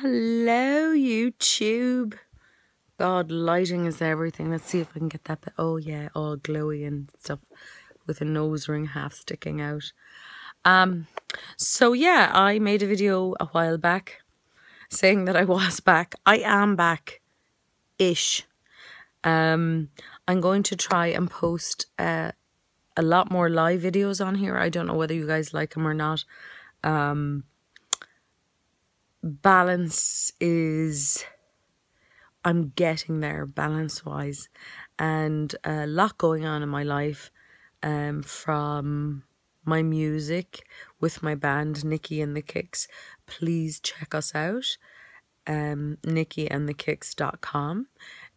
Hello, YouTube. God, lighting is everything. Let's see if I can get that. Oh, yeah, all glowy and stuff with a nose ring half sticking out. Um, so yeah, I made a video a while back saying that I was back. I am back ish. Um, I'm going to try and post uh, a lot more live videos on here. I don't know whether you guys like them or not. Um, balance is I'm getting there balance wise and a lot going on in my life um, from my music with my band Nikki and the Kicks. Please check us out. Um, NikkiandtheKicks.com.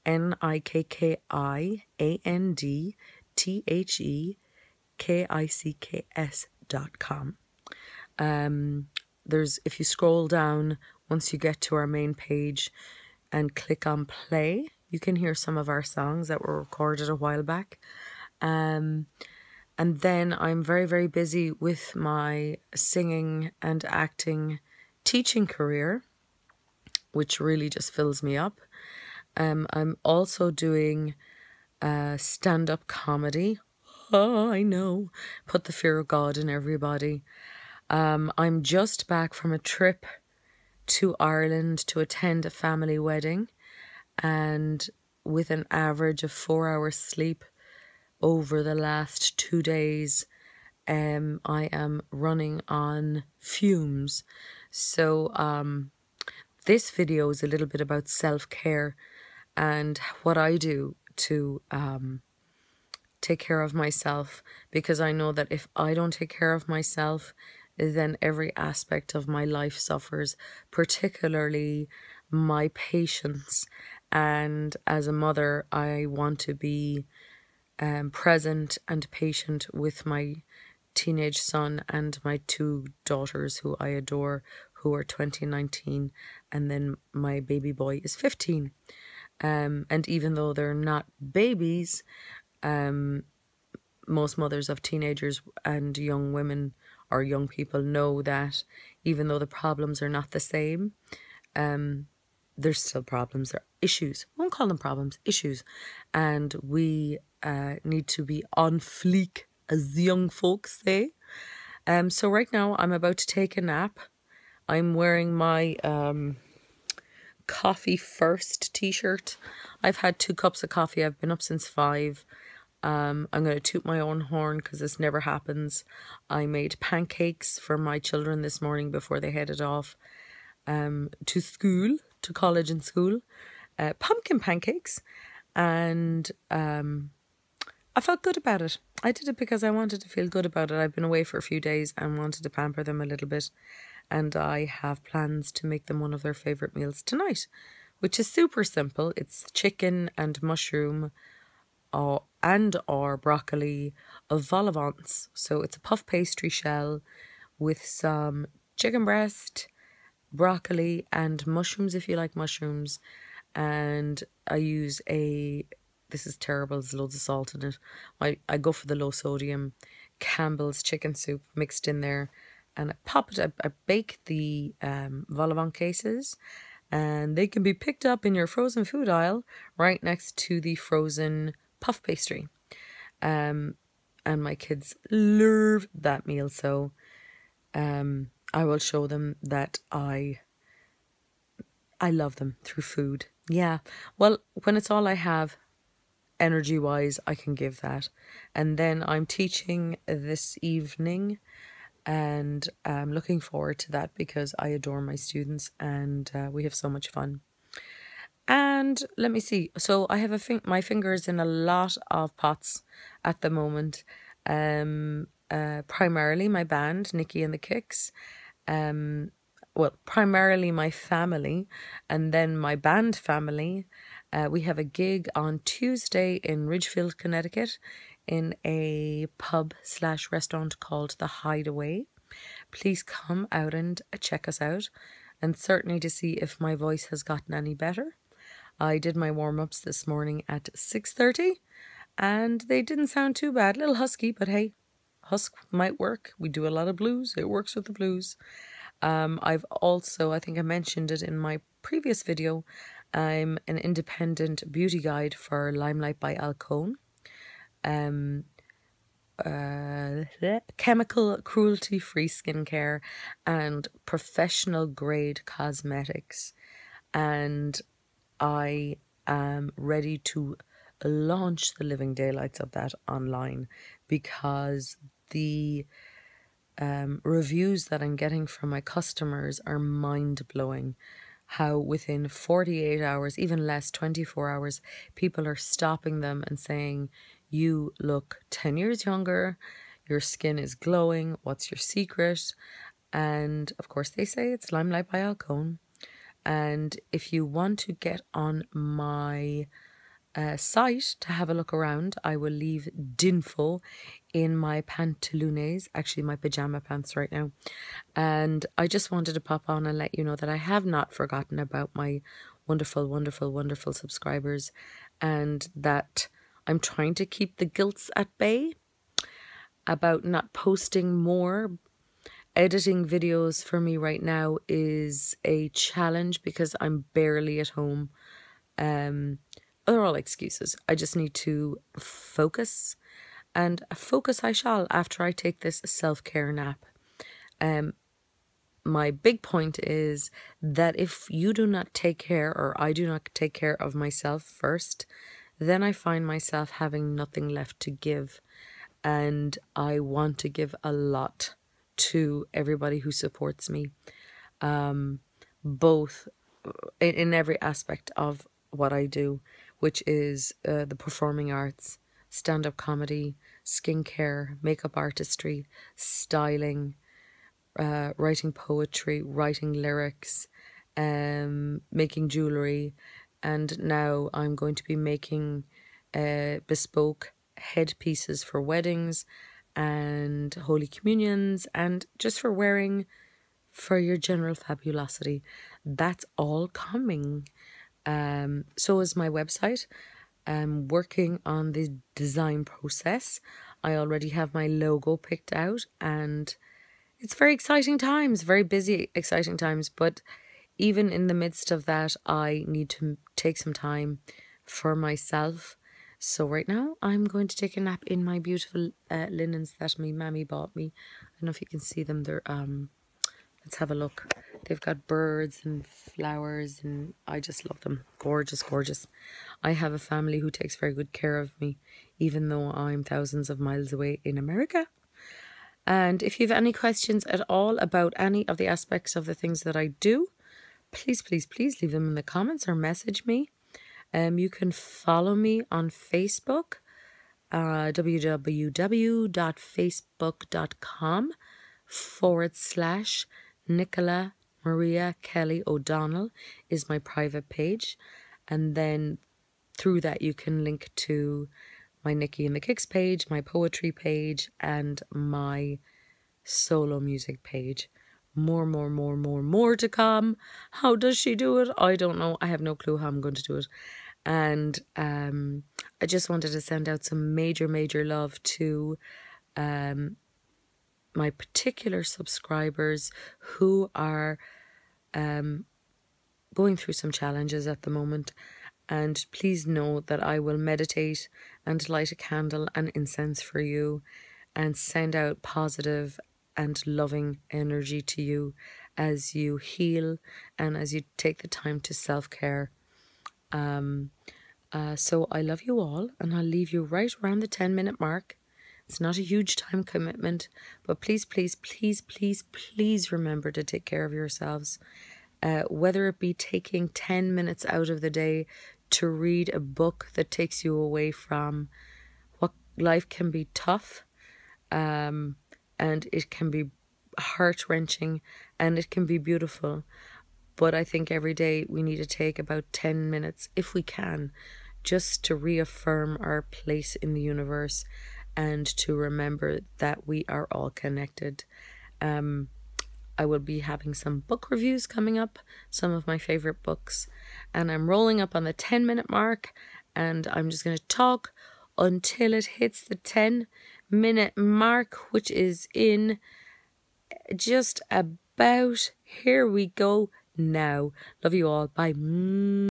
N I K K I A N D T H E K I C K S dot com. Um, there's if you scroll down once you get to our main page and click on play, you can hear some of our songs that were recorded a while back. Um, and then I'm very, very busy with my singing and acting teaching career, which really just fills me up. Um, I'm also doing uh, stand up comedy. Oh, I know. Put the fear of God in everybody. Um, I'm just back from a trip to Ireland to attend a family wedding, and with an average of four hours sleep over the last two days, um, I am running on fumes. So, um, this video is a little bit about self care and what I do to um, take care of myself because I know that if I don't take care of myself, then every aspect of my life suffers, particularly my patience. And as a mother, I want to be um, present and patient with my teenage son and my two daughters who I adore, who are 2019, and then my baby boy is 15. Um, and even though they're not babies, um, most mothers of teenagers and young women or young people know that even though the problems are not the same, um, there's still problems, there are issues. I won't call them problems, issues. And we uh, need to be on fleek, as the young folks say. Um, so right now I'm about to take a nap. I'm wearing my um, coffee first t-shirt. I've had two cups of coffee. I've been up since five. Um, I'm going to toot my own horn because this never happens. I made pancakes for my children this morning before they headed off um, to school, to college and school. Uh, pumpkin pancakes. And um, I felt good about it. I did it because I wanted to feel good about it. I've been away for a few days and wanted to pamper them a little bit. And I have plans to make them one of their favourite meals tonight, which is super simple. It's chicken and mushroom or and or broccoli of vol au vents. So it's a puff pastry shell with some chicken breast, broccoli, and mushrooms if you like mushrooms. And I use a this is terrible, there's loads of salt in it. I, I go for the low sodium Campbell's chicken soup mixed in there and I pop it, I, I bake the um, vol au vent cases and they can be picked up in your frozen food aisle right next to the frozen puff pastry. Um, and my kids love that meal, so um, I will show them that I I love them through food. Yeah, well, when it's all I have, energy wise, I can give that. And then I'm teaching this evening, and I'm looking forward to that because I adore my students and uh, we have so much fun. And let me see. So I have a fin- my fingers in a lot of pots at the moment. Um, uh, primarily my band, Nikki and the Kicks. Um, well, primarily my family, and then my band family. Uh, we have a gig on Tuesday in Ridgefield, Connecticut, in a pub slash restaurant called The Hideaway. Please come out and check us out, and certainly to see if my voice has gotten any better. I did my warm-ups this morning at 6.30 and they didn't sound too bad. A little husky, but hey, husk might work. We do a lot of blues. It works with the blues. Um, I've also, I think I mentioned it in my previous video, I'm an independent beauty guide for Limelight by Alcone. Um, uh, chemical cruelty free skincare and professional grade cosmetics. And I am ready to launch the living daylights of that online because the um, reviews that I'm getting from my customers are mind blowing. How within 48 hours, even less, 24 hours, people are stopping them and saying, You look 10 years younger, your skin is glowing, what's your secret? And of course, they say it's Limelight by Alcone. And if you want to get on my uh, site to have a look around, I will leave dinfo in my pantaloons, actually my pajama pants right now. And I just wanted to pop on and let you know that I have not forgotten about my wonderful, wonderful, wonderful subscribers and that I'm trying to keep the guilts at bay about not posting more editing videos for me right now is a challenge because I'm barely at home. Um, they're all excuses. I just need to focus, and focus I shall after I take this self care nap. Um, my big point is that if you do not take care, or I do not take care of myself first, then I find myself having nothing left to give. And I want to give a lot to everybody who supports me, um, both uh, in, in every aspect of what I do, which is uh, the performing arts, stand up comedy, skincare, makeup artistry, styling, uh, writing poetry, writing lyrics, um, making jewellery, and now I'm going to be making uh, bespoke headpieces for weddings and holy communions and just for wearing for your general fabulosity. That's all coming. Um, so is my website. I'm working on the design process. I already have my logo picked out and it's very exciting times, very busy, exciting times. But even in the midst of that, I need to take some time for myself so right now I'm going to take a nap in my beautiful uh, linens that my mammy bought me. I don't know if you can see them. They're um, let's have a look. They've got birds and flowers, and I just love them. Gorgeous, gorgeous. I have a family who takes very good care of me, even though I'm thousands of miles away in America. And if you have any questions at all about any of the aspects of the things that I do, please, please, please leave them in the comments or message me. Um, you can follow me on Facebook, uh, www.facebook.com forward slash Nichola Maria Kelly O'Donnell is my private page. And then through that, you can link to my Nikki and the Kicks page, my poetry page, and my solo music page. More, more, more, more, more to come. How does she do it? I don't know. I have no clue how I'm going to do it. And um, I just wanted to send out some major, major love to um, my particular subscribers who are um, going through some challenges at the moment. And please know that I will meditate and light a candle and incense for you and send out positive and loving energy to you as you heal and as you take the time to self care. Um, uh, so I love you all, and I'll leave you right around the 10 minute mark. It's not a huge time commitment, but please, please, please, please, please remember to take care of yourselves. Uh, whether it be taking 10 minutes out of the day to read a book that takes you away from what life can be tough um, and it can be heart wrenching and it can be beautiful. But I think every day we need to take about 10 minutes, if we can, just to reaffirm our place in the universe and to remember that we are all connected. Um, I will be having some book reviews coming up, some of my favorite books, and I'm rolling up on the 10 minute mark and I'm just going to talk until it hits the 10 minute mark, which is in just about. Here we go now. Love you all. Bye.